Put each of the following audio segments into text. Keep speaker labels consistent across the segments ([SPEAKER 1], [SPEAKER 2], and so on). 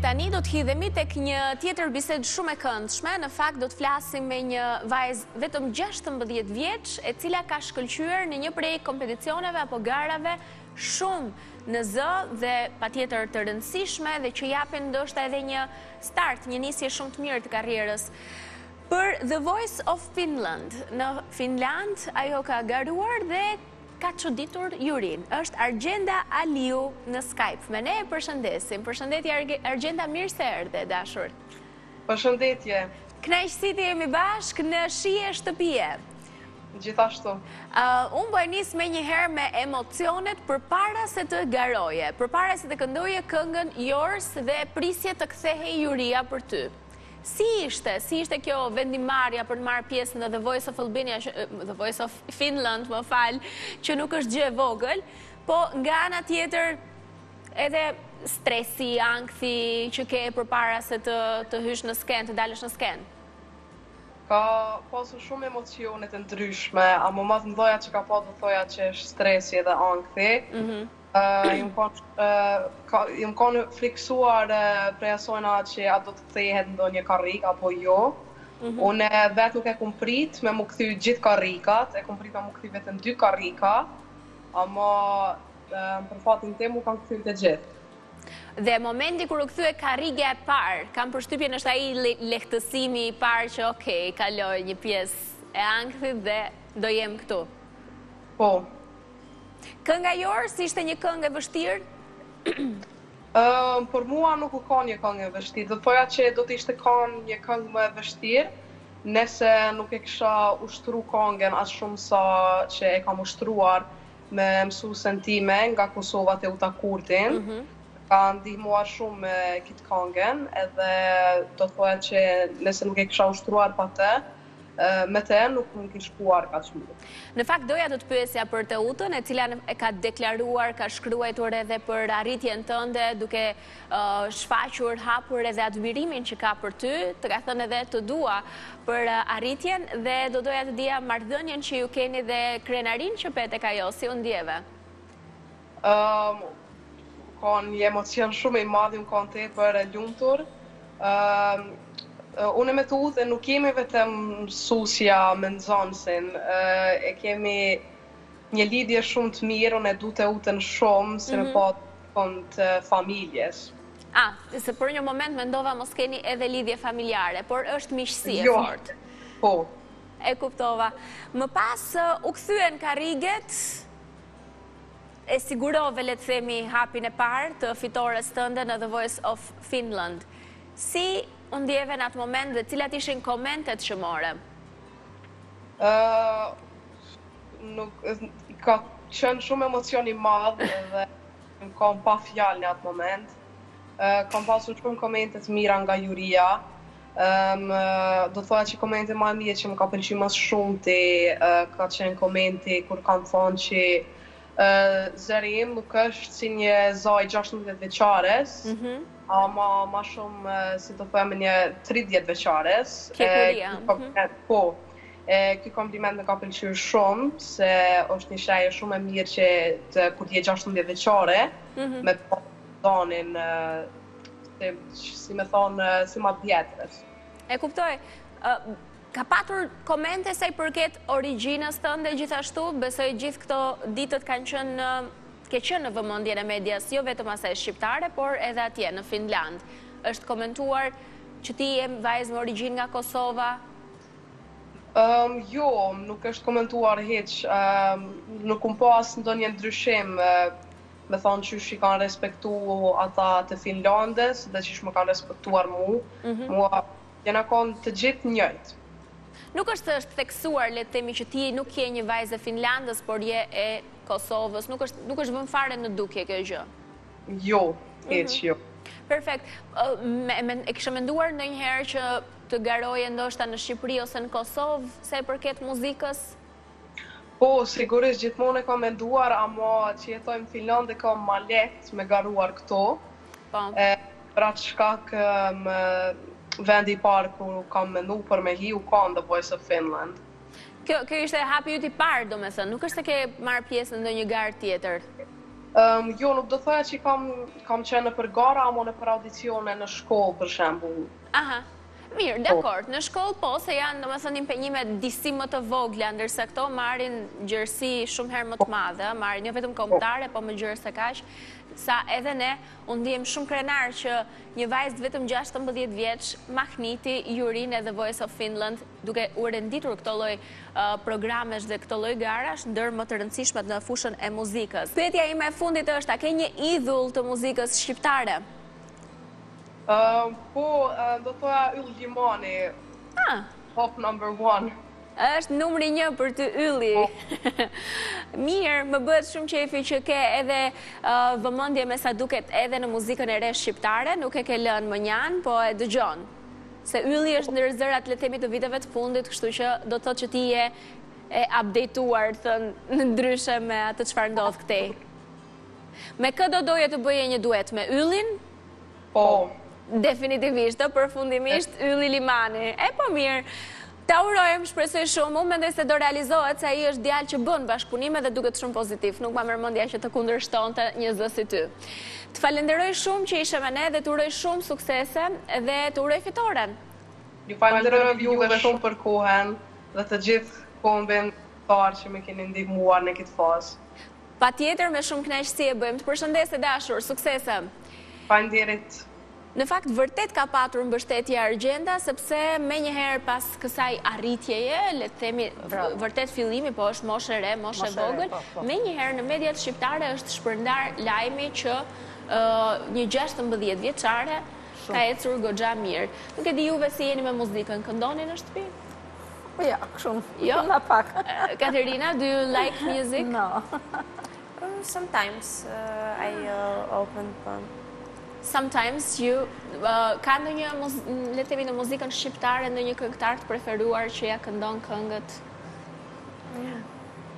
[SPEAKER 1] tani do të hidhemi tek një tjetër bisedë shumë e këndshme. Në fakt do të flasim me një vajzë vetëm 16 vjeç, e cila ka shkëlqyer në një prej kompeticioneve apo garave shumë në zë dhe patjetër të rëndësishme dhe që japin ndoshta edhe një start, një nisje shumë të mirë të karrierës. Për The Voice of Finland, në Finlandë, ajo ka garuar dhe ka çuditur jurinë. Është Argjenda Aliu në Skype me ne, e përshëndesim. Përshëndetje Argjenda, mirë se erdhe, e dashur.
[SPEAKER 2] Përshëndetje.
[SPEAKER 1] Kënaqësi të jemi bashkë në shije shtëpie.
[SPEAKER 2] Gjithashtu.
[SPEAKER 1] Unë po e nis menjëherë me emocionet përpara se të garoje, përpara se të këndoje këngën Yours dhe prisje të kthehej juria për ty. Si ishte, si ishte kjo vendimmarrja për të marrë pjesë në The Voice of Albania, The Voice of Finland, më fal, që nuk është gjë e vogël, po nga ana tjetër edhe stresi, ankthi që ke përpara se të hysh në skenë, të dalësh në skenë?
[SPEAKER 2] Ka pasur shumë emocione të ndryshme, ama më e mëdhaja që ka pasur do të thoja që është stresi dhe ankthi. Jam kon jam kon frikësuar prej asajna që a do të kthehet ndonjë karrig apo jo. Mm -hmm. Unë vetë nuk e kum prit me m'u kthy gjithë karrigat, e kum prit me m'u kthy vetëm dy karriga, ama për fatin tem m'u kanë kthy të gjithë.
[SPEAKER 1] Dhe momenti kur u kthye karrigia e parë, kam përshtypjen është ai lehtësimi i parë që ok, kaloi një pjesë e ankthit dhe do jem këtu.
[SPEAKER 2] Po.
[SPEAKER 1] Kënga Yours ishte një këngë e vështirë?
[SPEAKER 2] Për mua nuk u kanë një kangë e vështirë, do të thoja që do të ishte kanë një kangë më e vështirë, nëse nuk e kisha ushtru kangën aq shumë sa që e kam ushtruar me mësuesen time nga Kosova Teuta Kurtin, mhm. Ka ndihmuar shumë me kit kangën, edhe do të thoja që nëse nuk e kisha ushtruar pa te, Me Teën nuk më kish shkuar kaq mirë.
[SPEAKER 1] Në fakt doja të të pyesja për Teutën, e cila e ka deklaruar, ka shkruajtur edhe për arritjen tënde, duke shfaqur hapur edhe admirimin që ka për ty, të ka thënë edhe të dua për arritjen dhe do doja të dija marrëdhënien që ju keni dhe krenarinë që pe tek ajo, si u ndjeve?
[SPEAKER 2] Ëm ka qenë emocion shumë i madh, unë kam qenë tepër e lumtur. Ëm unë me Teutën nuk jemi vetëm mësusja me nxënësin, e kemi një lidhje shumë të mirë, unë e du Teutën shumë, si me pa kanë e familjes.
[SPEAKER 1] Ah, se për një moment mendova mos keni edhe lidhje familjare, por është miqësi e fort.
[SPEAKER 2] Po.
[SPEAKER 1] E kuptova. Më pas u kthyen karriget, e sigurove le të themi hapin e parë të fitores tënde në The Voice of Finland. Si u ndjeve në atë moment dhe cilat ishin komentet që more?
[SPEAKER 2] Nuk, ka qenë shumë emocion i madh dhe më ka lanë pa fjalë në atë moment. Kam pasur shumë komente të mira nga juria. Do të thoja që komenti ma i mirë që më ka pëlqy ma së shumti ka qenë komenti kur kanë thonë që zëri im nuk është si një za i 16 vjeçares, mhm. ama ma shumë, si të themi, një 30 vjeçares.
[SPEAKER 1] Pjekuria. Mhm.
[SPEAKER 2] Po, ky kompliment më ka pëlqy shumë, se është një gjë shumë e mirë që të kur t'je 16 vjeçare, mhm. me po donin si si me thanë si ma e vjetër.
[SPEAKER 1] E kuptoj. Ka patur komente sa i përket origjinës tënde gjithashtu, besoj gjithë këto ditët kanë qenë në ke qenë në vëmendjen e medias, jo vetëm asaj shqiptare, por edhe atje në Finland. Është komentuar që ti je vajzë me origjinë nga Kosova?
[SPEAKER 2] Ëm jo, nuk është komentuar hiç, nuk kam pas ndonjë ndryshim me thanë qysh i kanë respektu ata të Finlandës dhe qysh më kanë respektuar mu, mua, jena kon të gjithë njëjtë.
[SPEAKER 1] Nuk është se është theksuar le të themi që ti nuk je një vajzë e Finlandës por je e Kosovës, nuk është nuk është vënë fare në dukje kjo gjë.
[SPEAKER 2] Jo, hiç jo.
[SPEAKER 1] Perfekt. E kishe menduar ndonjëherë që të garoje ndoshta në Shqipëri ose në Kosovë sa i përket muzikës?
[SPEAKER 2] Po sigurisht gjithmonë e kam menduar ama që jetojmë Finlandë e kam ma lehtë me garuar këtu Po e për atë shkak më vendi i parë ku kam mendu për me hi u kan The Voice of Finland
[SPEAKER 1] Kjo kjo ishte hapi yt i parë domethënë nuk është se ke marrë pjesë në ndonjë garë tjetër?
[SPEAKER 2] Um, jo, nuk do thoja që kam kam qenë nëpër gara, ama nëpër audicione në shkollë për shembull.
[SPEAKER 1] Aha. Mirë, dakord, në shkollë po, se janë, do me thënë, impenjimet disi më të vogla, ndërsa këto marrin gjerësi shumë herë më të madhe, marrin jo vetëm kombëtare, po më gjerë se kaq, sa edhe ne, unë ndihem shumë krenar që një vajzë vetëm 16 vjeç, mahniti jurinë e The Voice of Finland, duke u renditur këto lloj programesh dhe këto lloj garash, ndër më të rëndësishmet në fushën e muzikës. Pyetja ime e fundit është, a ke një idhull të muzikës shqiptare?
[SPEAKER 2] Po, do të thoja Yll Limani. Ah. Top number one.
[SPEAKER 1] Është numri një për ty Ylli. Po. Mirë, më bëhet shumë qejfi që ke edhe vëmendje me sa duket edhe në muzikën e re shqiptare, nuk e ke lënë mënjanë, po e dëgjon. Se Ylli është në zërat, le të themi, të viteve të fundit, kështu që do të thotë që ti je e updateuar, thënë ndryshe, me atë çfarë ndodh këtej. Me të do doje të bëje një duet me Yllin?
[SPEAKER 2] Po,
[SPEAKER 1] definitivisht, ë, përfundimisht, Ylli Limani. E, po mirë. Ta urojmë, shpresoj shumë. Unë mendoj se do realizohet, se ai është djalë që bën bashkëpunime dhe duket shumë pozitiv. Nuk ma merr mendja që të kundërshtonte një zë si ty. Të falënderoj shumë që ishe me ne dhe të uroj shumë suksese dhe të uroj fitoren!
[SPEAKER 2] Ju falënderoj juve shumë për kohën dhe të gjithë kombin mbarë që më keni ndihmuar në këtë fazë.
[SPEAKER 1] Patjetër, me shumë kënaqësi e bëjmë. Të përshëndes e dashur, suksese!
[SPEAKER 2] Faleminderit!
[SPEAKER 1] Në fakt vërtet ka patur mbështetje Argjenda, sepse menjëherë pas kësaj arritjeje, le të themi, vërtet fillimi, po është moshë e re, moshë e vogël, menjëherë në mediat shqiptare është shpërndarë lajmi që një gjashtëmbëdhjetë vjeçare ka ecur goxha mirë. Nuk e di juve si jeni me muzikën, këndoni në shtëpi?
[SPEAKER 3] Po ja, shumë, jo? shumë nga pak.
[SPEAKER 1] Katerina, do you like music?
[SPEAKER 3] No.
[SPEAKER 4] Sometimes uh, I uh, open phone.
[SPEAKER 1] Sometimes you... Uh, ka ndonjë, le të themi në muzikën shqiptare, ndonjë këngëtar të preferuar që ia këndon këngët?
[SPEAKER 3] Yeah.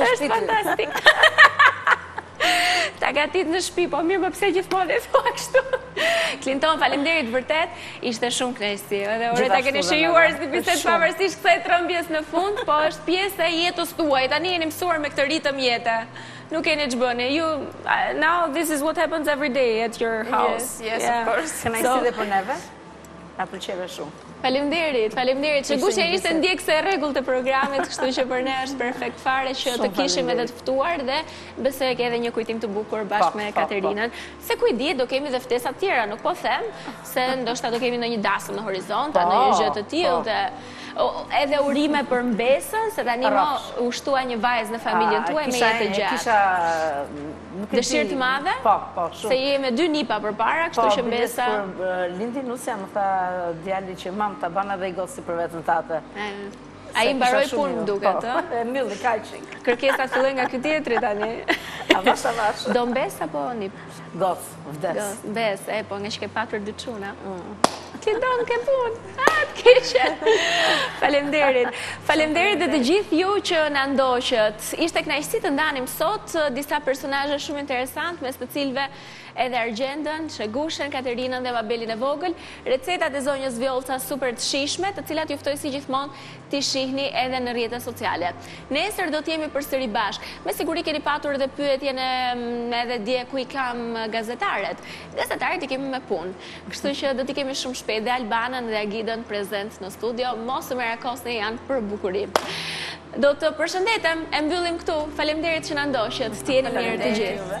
[SPEAKER 1] Është fantastik. Ta gatit në shpi, po mirë me pse gjithmonë e thua kështu. Klinton, faleminderit vërtet, ishte shumë kënaqësi. Edhe uroj ta keni shijuar si bisedë pavarësisht kësaj trembjes në fund, po është pjesë e jetës tuaj. Tani jeni mësuar me këtë ritëm jete. Nuk keni ç'bëni. You now this is what happens every day at your house.
[SPEAKER 4] Yes, yes, of course.
[SPEAKER 3] Kënaqësi dhe për neve. Na pëlqeve shumë.
[SPEAKER 1] Faleminderit, faleminderit. Që gushja ishte ndjekëse e rregullt e programit, kështu që për ne është perfekt fare që të kishim edhe të ftuar dhe besoj e ke edhe një kujtim të bukur bashkë me Katerinën. Se ku i di, do kemi dhe ftesa të tjera, nuk po them se ndoshta do kemi ndonjë dasëm në horizont, a ndonjë gjë të tillë dhe edhe urime për mbesën, se tani më u shtua një vajzë në familjen tuaj me jetë të
[SPEAKER 3] gjatë.
[SPEAKER 1] Dëshirë të madhe?
[SPEAKER 3] Po, po, shumë.
[SPEAKER 1] Se je me dy nipa përpara, kështu
[SPEAKER 3] po,
[SPEAKER 1] që mbesa...
[SPEAKER 3] Po, biles kur lindi nusja më tha djali që mam të bana dhe një gocë për veten tate.
[SPEAKER 1] Ai mbaroi punë më duket?
[SPEAKER 3] Po, e milë, ka i qikë.
[SPEAKER 1] Kërkesa filloi nga ky tjetri, tani.
[SPEAKER 3] Avash, avash.
[SPEAKER 1] Do mbesë apo nip?
[SPEAKER 3] Gocë. Vdes.
[SPEAKER 1] Vdes, epo ngaqë ke patur dy çuna. Ti do nëke punë, atë kishe. Falemderit. Falemderit dhe të gjithë ju që na ndoqët. Ishte kënaqësi të ndanim sot, disa personazhe shumë interesantë, mes të cilve edhe Argjendën, Shegushen, Katerinën dhe Mabelin e vogël, recetat e zonjës Vjolca super të shijshme, të cilat ju ftoj si gjithmonë t'i shihni edhe në rrjetet sociale. Nesër do të jemi përsëri bashkë. Me siguri keni patur edhe pyetjen edhe dje ku i kam gazetaret. Gazetaret i kemi me punë. Kështu që do t'i kemi shumë shpejt dhe Albanën dhe Agidën prezent në studio. Mos u merakosni janë për bukuri. Do të përshëndetem, e mbyllim këtu. Faleminderit që na ndoqët. Të jeni mirë të gjithë.